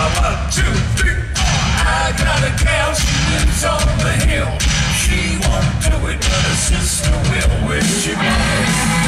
One, two, three, four. I got a she on the hill. She won't do it, but her sister will. Wish she